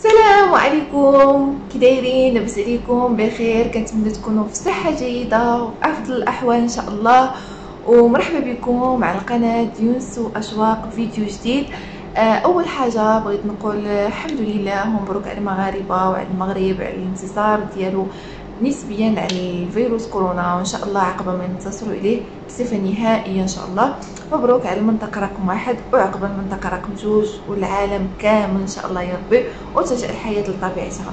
السلام عليكم. كي دايرين لاباس عليكم؟ بخير كنتمنى تكونوا في صحة جيدة وفي افضل الأحوال إن شاء الله. ومرحبا بكم على قناه يونس وأشواق فيديو جديد. آه، أول حاجة بغيت نقول الحمد لله ومبروك على المغاربة وعلى المغرب على الانتصار ديالو. نسبيا على فيروس كورونا وإن شاء الله عقب ما ننتصروا إليه بصفة نهائية إن شاء الله. مبروك على المنطقة رقم واحد وعقب المنطقة رقم جوج والعالم كامل إن شاء الله يا ربي وترجع الحياة لطبيعتها.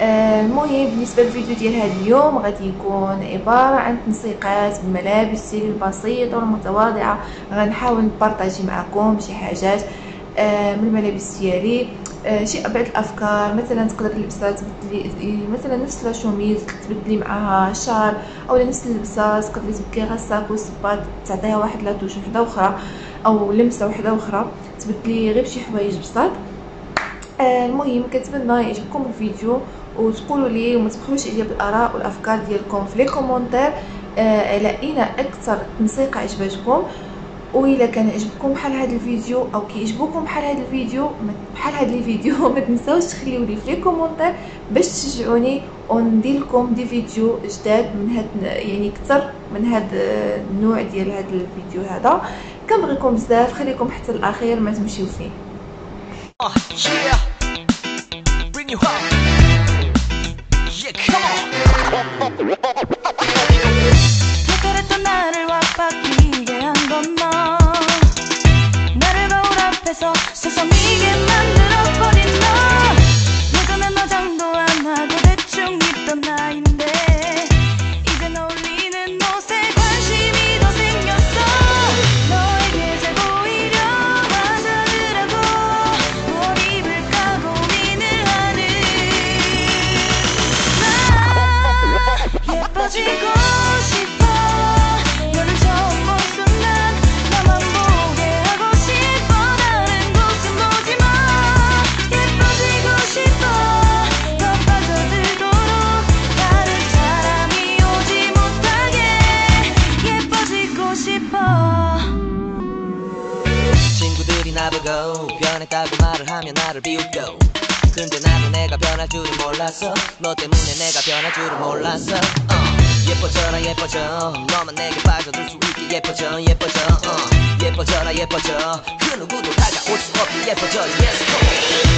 آه، المهم بالنسبة للفيديو ديال هذا اليوم غادي يكون عبارة عن تنسيقات بملابس style بسيطه والمتواضعة. غنحاول نبارطاجي معكم شي حاجات آه، من الملابس ديالي. شي بعض الأفكار مثلا تقدر تلبسها تبدلي مثلا نفس la chemise تبدلي معاها شال أو نفس اللبسه تقدري تبدلي غير ال sac والصباط تعطيها واحد la touche وحدة أخرى أو لمسة وحدة أخرى تبدلي غير بشي حوايج بساط. آه، المهم كنتمنى يعجبكم الفيديو وتقولوا لي وما تبخلوش عليا بالآراء والأفكار ديالكم في les commentaires على أين أكثر تنسيق عجبتكم؟ واذا كان عجبكم بحال هذا الفيديو أو كيعجبكم بحال هذا الفيديو بحال هذا الفيديو ما تنساوش تخليو لي في les commentaires باش تشجعوني وندير لكم des vidéos جداد من هاد يعني أكثر من هاد النوع ديال هذا الفيديو هذا. كنبغيكم بزاف خليكم حتى الأخير ما تمشيو فيه. On. 나보고 변했다고 말을 하면 나를 비웃고 근데 나도 내가 변할 줄은 몰랐어. 너 때문에 내가 변할 줄은 몰랐어. uh, 예뻐져라 예뻐져. 너만 내게 빠져들 수 있게 예뻐져 예뻐져. uh, 예뻐져라 예뻐져. 그 누구도 다가올 수 없게 예뻐져 yes